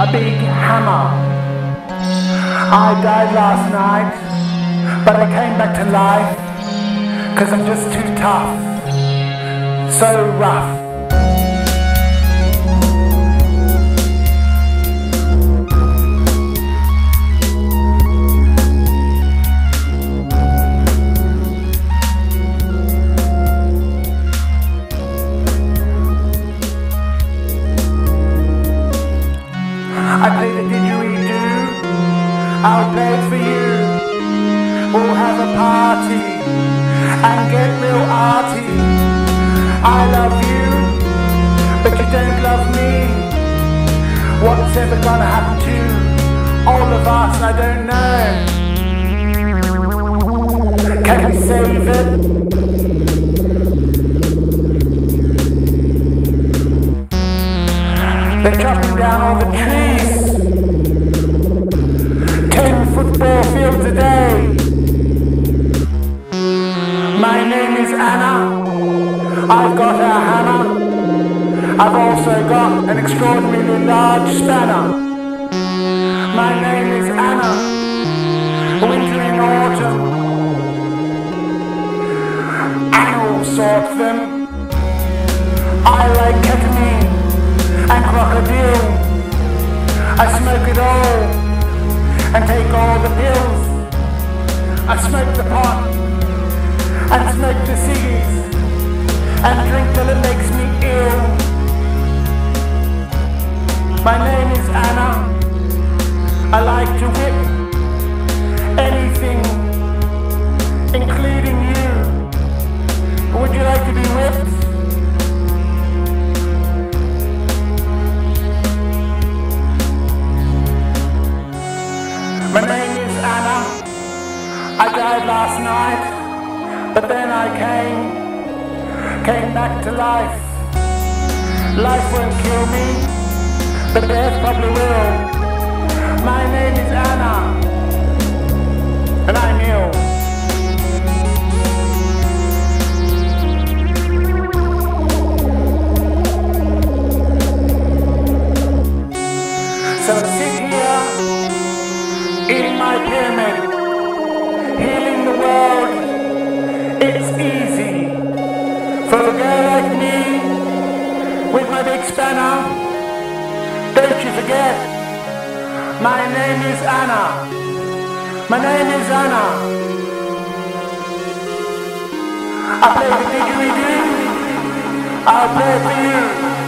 a big hammer. I died last night, but I came back to life. Cause I'm just too tough. So rough. I'll play for you. We'll have a party and get real arty. I love you, but you don't love me. What's ever gonna happen to all of us? I don't know. Can we save it? They're chopping down all the trees. I've got a hammer. I've also got an extraordinarily large spanner. My name is Anna. Winterinautumn. And all sorts them. I like ketamine and crocodile. I smoke it all and take all the pills. I smoke the pot and smoke the ciggies and drink till it makes me ill. My name is Anna. I like to whip anything, including you. Would you like to be whipped? My name is Anna. I died last night, but then I came, came back to life. Life won't kill me, but death probably will. My name is Anna, and I'm ill. So sit here in my pyramid, healing the world. Forget, my name is Anna. My name is Anna. I play the didgeridoo. I'll play for you.